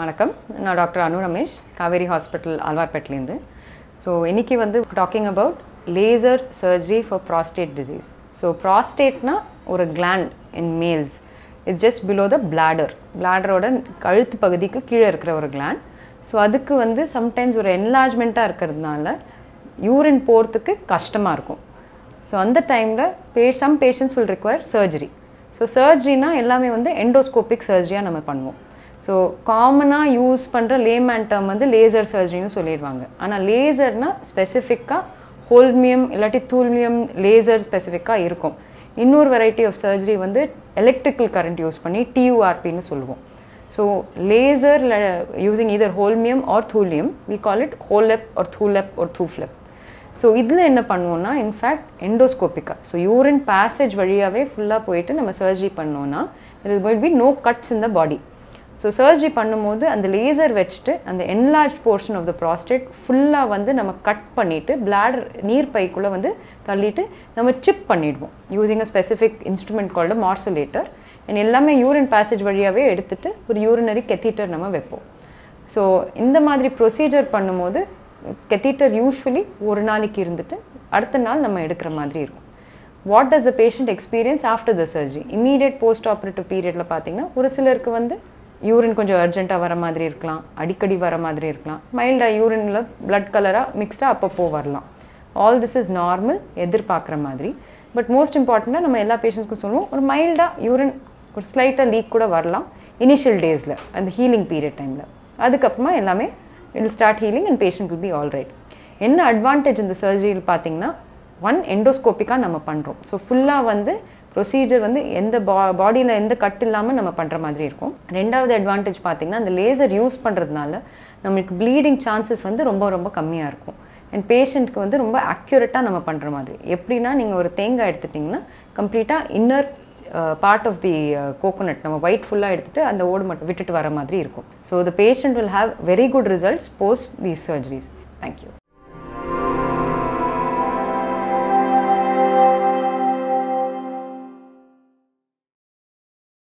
வணக்கம். நான் doctor Anu Ramesh Kaveri hospital ஆழ்வார்பேட்டிலேருந்து ஸோ இன்றைக்கி வந்து talking about laser surgery for prostate disease so ப்ராஸ்டேட்னா ஒரு gland in males it's just below the bladder பிளாடரோட கழுத்து பகுதிக்கு கீழே இருக்கிற ஒரு கிளாண்ட் ஸோ அதுக்கு வந்து சம்டைம்ஸ் ஒரு என்லார்ஜ்மெண்ட்டாக இருக்கிறதுனால யூரின் போகிறதுக்கு கஷ்டமாக இருக்கும். ஸோ அந்த டைமில் பே some patients will require surgery so சர்ஜரினா எல்லாமே வந்து எண்டோஸ்கோபிக் சர்ஜரியாக நம்ம பண்ணுவோம். ஸோ காமனாக யூஸ் பண்ணுற லேமேன் டேர்ம் வந்து லேசர் சர்ஜரின்னு சொல்லிடுவாங்க. ஆனால் லேசர்னால் ஸ்பெசிஃபிக்காக ஹோல்மியம் இல்லாட்டி தூல்மியம் லேசர் ஸ்பெசிஃபிக்காக இருக்கும். இன்னொரு வெரைட்டி ஆஃப் சர்ஜரி வந்து எலக்ட்ரிக்கல் கரண்ட் யூஸ் பண்ணி டியூஆர்பின்னு சொல்லுவோம். So laser using either holmium or thulium we call it HoLEP or ThuLEP or ThuFLEP so இதில் என்ன பண்ணுவோம்னா இன்ஃபேக்ட் எண்டோஸ்கோப்பிக்காக ஸோ யூரின் பேசேஜ் வழியாகவே ஃபுல்லாக போயிட்டு நம்ம சர்ஜரி பண்ணோன்னா it is going to be no cuts in the body so surgery பண்ணும்போது அந்த லேசர் வச்சுட்டு அந்த enlarge portion of the prostate ஃபுல்லாக வந்து நம்ம கட் பண்ணிவிட்டு பிளாடர் நீர் பைக்குள்ளே வந்து தள்ளிட்டு நம்ம சிப் பண்ணிடுவோம். Using a specific instrument called morcellator and எல்லாமே யூரின் பேசேஜ் வழியாகவே எடுத்துட்டு ஒரு யூரினரி கெத்தீட்டர் நம்ம வைப்போம். ஸோ இந்த மாதிரி ப்ரொசீஜர் பண்ணும்போது கெத்தீட்டர் யூஸ்வலி ஒரு நாளைக்கு இருந்துட்டு அடுத்த நாள் நம்ம எடுக்கிற மாதிரி இருக்கும். What does the patient experience after the surgery immediate post operative பீரியடில் பார்த்தீங்கன்னா ஒரு சிலருக்கு வந்து யூரின் கொஞ்சம் அர்ஜென்ட்டாக வர மாதிரி இருக்கலாம். அடிக்கடி வர மாதிரி இருக்கலாம். மைல்டாக யூரினில் பிளட் கலராக மிக்ஸ்டாக அப்பப்போ வரலாம். ஆல் திஸ் இஸ் நார்மல் எதிர்பார்க்குற மாதிரி. பட் மோஸ்ட் இம்பார்ட்டண்ட்டாக நம்ம எல்லா பேஷண்ட்ஸ்க்கும் சொல்லுவோம் ஒரு மைல்டாக யூரின் ஒரு ஸ்லைட்டாக லீக் கூட வரலாம் இனிஷியல் டேஸில் அந்த ஹீலிங் பீரியட் டைமில் அதுக்கப்புறமா எல்லாமே இல் start healing and patient will be all right என்ன அட்வான்டேஜ் இந்த சர்ஜரியில் பார்த்தீங்கன்னா ஒன் எண்டோஸ்கோப்பிக்காக நம்ம பண்ணுறோம் ஸோ ஃபுல்லாக வந்து ப்ரொசீஜர் வந்து எந்த பா பாடியில் எந்த கட் இல்லாமல் நம்ம பண்ணுற மாதிரி இருக்கும். ரெண்டாவது அட்வான்டேஜ் பார்த்தீங்கன்னா அந்த லேசர் யூஸ் பண்ணுறதுனால நம்மளுக்கு ப்ளீடிங் சான்சஸ் வந்து ரொம்ப ரொம்ப கம்மியாக இருக்கும். அண்ட் பேஷண்ட்க்கு வந்து ரொம்ப அக்யூரேட்டாக நம்ம பண்ணுற மாதிரி. எப்படின்னா நீங்கள் ஒரு தேங்காய் எடுத்துட்டிங்கன்னா கம்ப்ளீட்டாக inner part of the coconut நம்ம ஒயிட் ஃபுல்லாக எடுத்துகிட்டு அந்த ஓடு மட்டும் விட்டுட்டு வர மாதிரி இருக்கும். So the patient will have very good results post these surgeries thank you